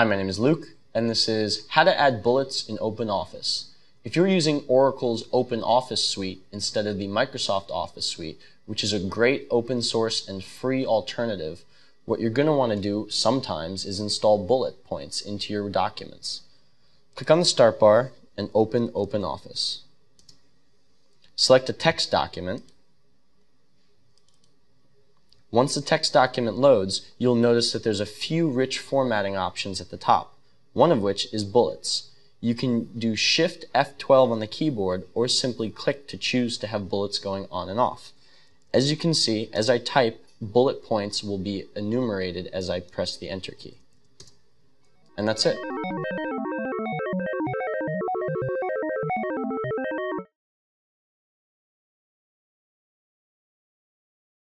Hi, my name is Luke, and this is How to Add Bullets in OpenOffice. If you're using Oracle's OpenOffice suite instead of the Microsoft Office suite, which is a great open source and free alternative, what you're going to want to do sometimes is install bullet points into your documents. Click on the Start bar and open OpenOffice. Select a text document once the text document loads, you'll notice that there's a few rich formatting options at the top, one of which is bullets. You can do Shift F12 on the keyboard or simply click to choose to have bullets going on and off. As you can see, as I type, bullet points will be enumerated as I press the Enter key. And that's it.